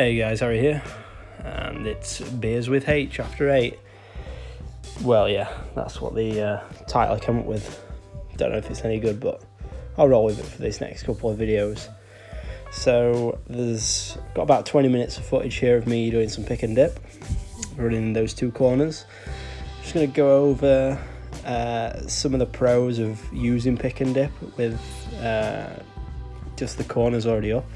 Hey guys, Harry here, and it's Beers with H after 8. Well, yeah, that's what the uh, title I came up with. Don't know if it's any good, but I'll roll with it for this next couple of videos. So, there's got about 20 minutes of footage here of me doing some pick and dip, running those two corners. just going to go over uh, some of the pros of using pick and dip with uh, just the corners already up.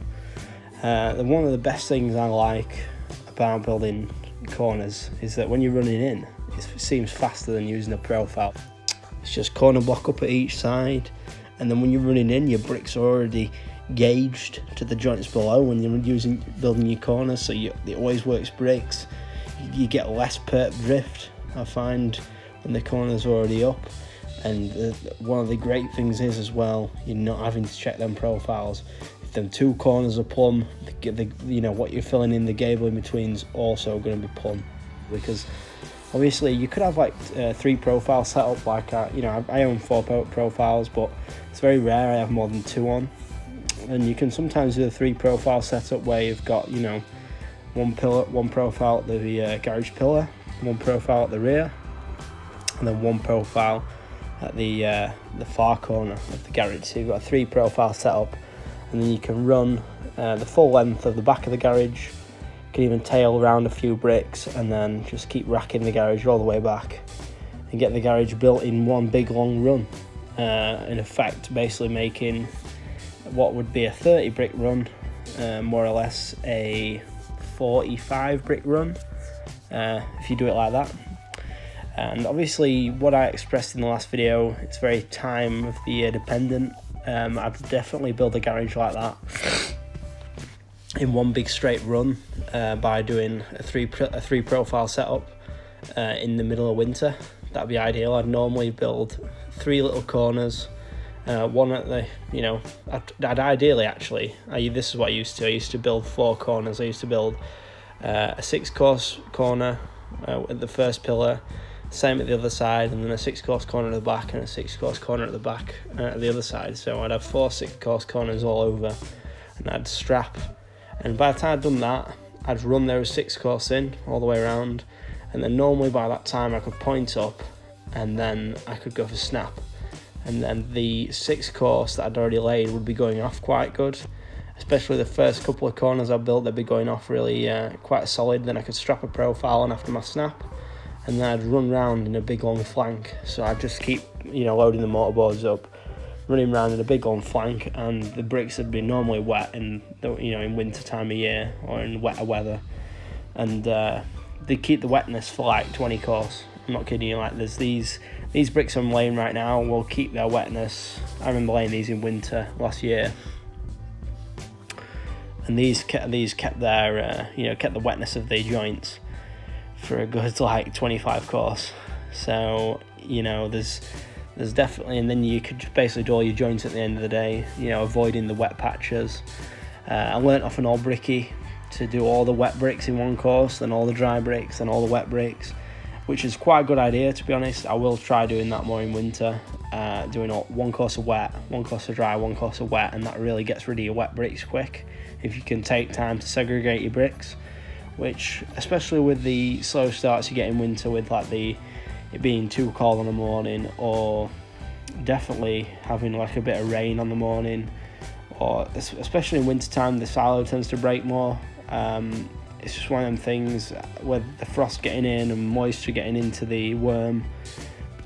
Uh, one of the best things I like about building corners is that when you're running in, it seems faster than using a profile. It's just corner block up at each side, and then when you're running in, your bricks are already gauged to the joints below when you're using building your corners, so you, it always works bricks. You get less perp drift. I find when the corner's are already up, and one of the great things is as well, you're not having to check them profiles them two corners are plumb. The, the, you know what you're filling in the gable in between is also going to be plumb because obviously you could have like uh, three profiles set up like I, you know I, I own four profiles but it's very rare I have more than two on and you can sometimes do a three profile setup where you've got you know one pillar one profile at the uh, garage pillar one profile at the rear and then one profile at the uh, the far corner of the garage so you've got a three profile setup and then you can run uh, the full length of the back of the garage. You can even tail around a few bricks and then just keep racking the garage all the way back and get the garage built in one big long run. Uh, in effect, basically making what would be a 30 brick run, uh, more or less a 45 brick run, uh, if you do it like that. And obviously, what I expressed in the last video, it's very time of the year dependent. Um, I'd definitely build a garage like that in one big straight run uh, by doing a three a three profile setup uh, in the middle of winter. That'd be ideal. I'd normally build three little corners, uh, one at the you know I'd, I'd ideally actually I, this is what I used to. I used to build four corners. I used to build uh, a six course corner uh, at the first pillar same at the other side, and then a six course corner at the back and a six course corner at the back uh, at the other side. So I'd have four six course corners all over, and I'd strap. And by the time I'd done that, I'd run those six course in all the way around, and then normally by that time I could point up, and then I could go for snap, and then the six course that I'd already laid would be going off quite good. Especially the first couple of corners I built, they'd be going off really uh, quite solid. Then I could strap a profile on after my snap, and then I'd run round in a big long flank. So I'd just keep, you know, loading the mortarboards up, running round in a big long flank, and the bricks would be normally wet in, the, you know, in winter time of year or in wetter weather, and uh, they keep the wetness for like 20 course. I'm not kidding you. Like there's these these bricks I'm laying right now will keep their wetness. I remember laying these in winter last year. And these kept these kept their uh, you know kept the wetness of the joints for a good like 25 course. So you know there's there's definitely and then you could basically do all your joints at the end of the day. You know avoiding the wet patches. Uh, I learnt off an old bricky to do all the wet bricks in one course, then all the dry bricks, then all the wet bricks, which is quite a good idea to be honest. I will try doing that more in winter, uh, doing all, one course of wet, one course of dry, one course of wet, and that really gets rid of your wet bricks quick if you can take time to segregate your bricks which especially with the slow starts you get in winter with like the it being too cold in the morning or definitely having like a bit of rain on the morning or especially in winter time the silo tends to break more. Um, it's just one of them things with the frost getting in and moisture getting into the worm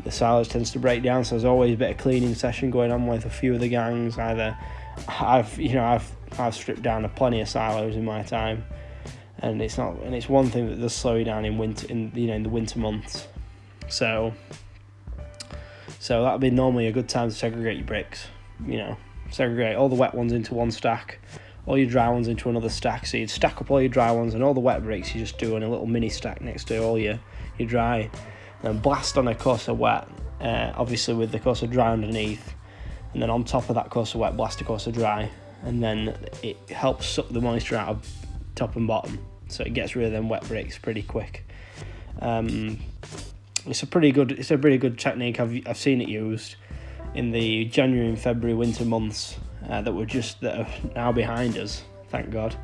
the silos tends to break down. So there's always a bit of cleaning session going on with a few of the gangs. Either I've you know I've I've stripped down a plenty of silos in my time and it's not and it's one thing that does slow you down in winter in you know in the winter months. So so that'll be normally a good time to segregate your bricks you know. Segregate all the wet ones into one stack all your dry ones into another stack. So you'd stack up all your dry ones and all the wet bricks you just do in a little mini stack next to all your your dry. And blast on a course of wet uh, obviously with the course of dry underneath. And then on top of that course of wet blast a course of dry. And then it helps suck the moisture out of top and bottom, so it gets rid of them wet bricks pretty quick. Um, it's a pretty good it's a pretty good technique. I've I've seen it used in the January and February winter months uh, that were just that are now behind us. Thank God.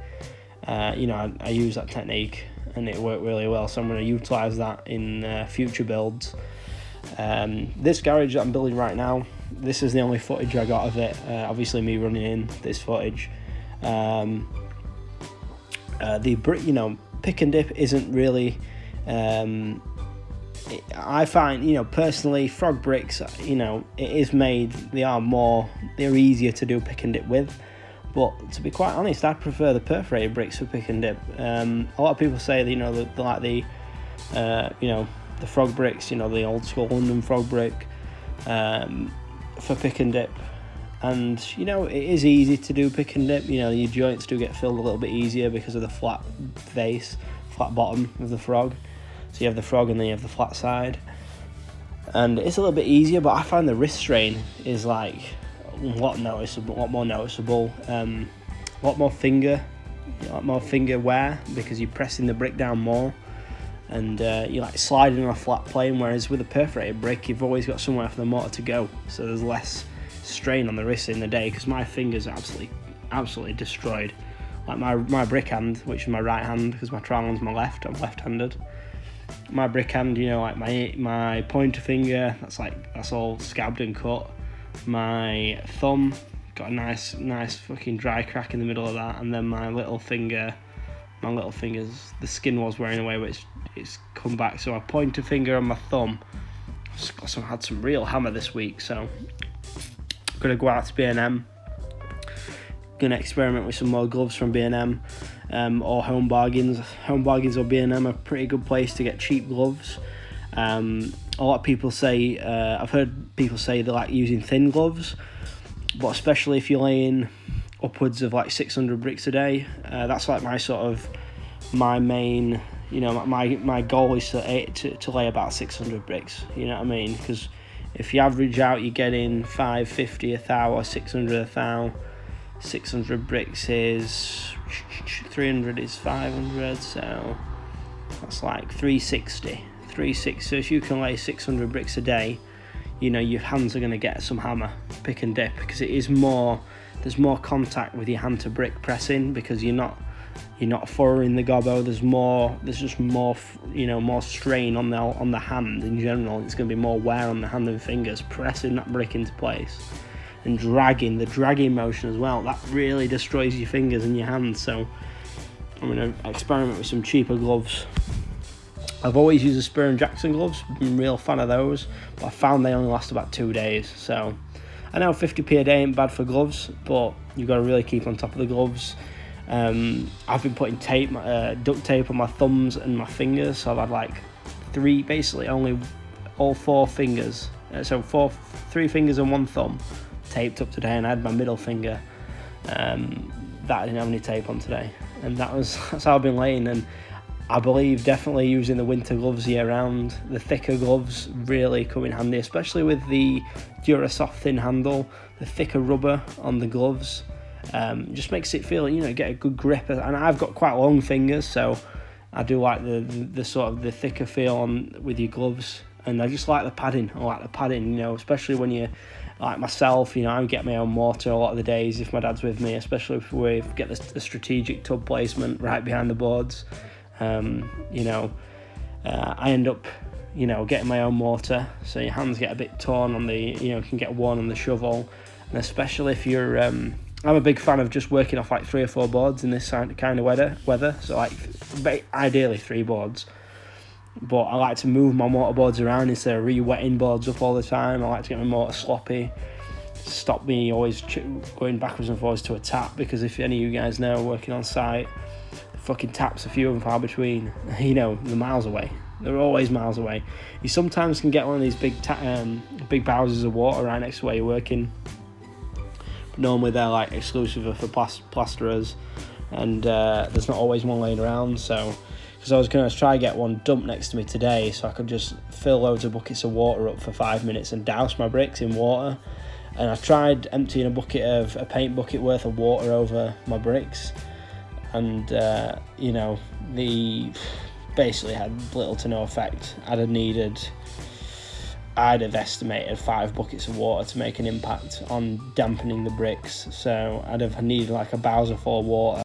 uh, you know, I, I use that technique and it worked really well. So I'm going to utilize that in uh, future builds. Um, this garage that I'm building right now, this is the only footage I got of it. Uh, obviously, me running in this footage. Um, uh, the brick, you know, pick and dip isn't really. Um, I find, you know, personally, frog bricks, you know, it is made. They are more, they're easier to do pick and dip with. But to be quite honest, I prefer the perforated bricks for pick and dip. Um, a lot of people say you know they like the, uh, you know, the frog bricks. You know, the old school London frog brick um, for pick and dip. And you know, it is easy to do pick and dip. You know, your joints do get filled a little bit easier because of the flat face, flat bottom of the frog. So you have the frog and then you have the flat side. And it's a little bit easier, but I find the wrist strain is like a lot noticeable, a lot more noticeable, um, a lot more finger, a lot more finger wear because you're pressing the brick down more, and uh, you're like sliding on a flat plane. Whereas with a perforated brick, you've always got somewhere for the motor to go, so there's less strain on the wrist in the day. Because my fingers are absolutely, absolutely destroyed. Like my my brick hand, which is my right hand, because my trowel my left. I'm left-handed. My brick hand, you know, like my my pointer finger, that's like that's all scabbed and cut my thumb got a nice nice fucking dry crack in the middle of that and then my little finger my little fingers the skin was wearing away but it's, it's come back so my pointer finger and my thumb I've had some real hammer this week so gonna go out to B&M gonna experiment with some more gloves from B&M um, or Home Bargains Home Bargains or B&M are a pretty good place to get cheap gloves um, a lot of people say uh, I've heard people say they like using thin gloves, but especially if you're laying upwards of like 600 bricks a day, uh, that's like my sort of my main. You know, my my goal is to to, to lay about 600 bricks. You know what I mean? Because if you average out, you're getting 550 a thou or 600 a thou. 600 bricks is 300 is 500, so that's like 360. 360. So if you can lay 600 bricks a day, you know your hands are going to get some hammer pick and dip because it is more. There's more contact with your hand to brick pressing because you're not you're not furrowing the gobbo. There's more. There's just more. You know, more strain on the on the hand in general. It's going to be more wear on the hand and fingers pressing that brick into place and dragging the dragging motion as well. That really destroys your fingers and your hands. So I'm going to experiment with some cheaper gloves I've always used the Spear and Jackson gloves, been a real fan of those, but I found they only last about two days. So I know 50p a day ain't bad for gloves, but you've got to really keep on top of the gloves. Um, I've been putting tape, uh, duct tape on my thumbs and my fingers, so I've had like three, basically only all four fingers, uh, so four, three fingers and one thumb taped up today, and I had my middle finger um, that I didn't have any tape on today, and that was that's how I've been laying. And I believe definitely using the winter gloves year round. The thicker gloves really come in handy, especially with the Durasoft thin handle, the thicker rubber on the gloves. Um, just makes it feel, you know, get a good grip. And I've got quite long fingers, so I do like the, the, the sort of the thicker feel on with your gloves. And I just like the padding. I like the padding, you know, especially when you like myself, you know, I get my own water a lot of the days if my dad's with me, especially if we get the, strategic tub placement right behind the boards. Um, you know, uh, I end up, you know, getting my own mortar, so your hands get a bit torn on the, you know, can get worn on the shovel, and especially if you're, um, I'm a big fan of just working off like three or four boards in this kind of weather. Weather, so like ideally three boards. But I like to move my mortar boards around instead of re-wetting boards up all the time. I like to get my mortar sloppy. Stop me always going backwards and forwards to a tap because if any of you guys know working on site, fucking taps a few and far between. You know, they're miles away. They're always miles away. You sometimes can get one of these big ta- um, big bowsers of water right next to where you're working. Normally they're like exclusive for plasterers, and uh, there's not always one laying around. So, because I was going to try to get one dumped next to me today, so I could just fill loads of buckets of water up for five minutes and douse my bricks in water. And I tried emptying a bucket of a paint bucket worth of water over my bricks and uh, you know the basically had little to no effect. I'd have needed, I'd have estimated five buckets of water to make an impact on dampening the bricks. So I'd have needed like a bowser of water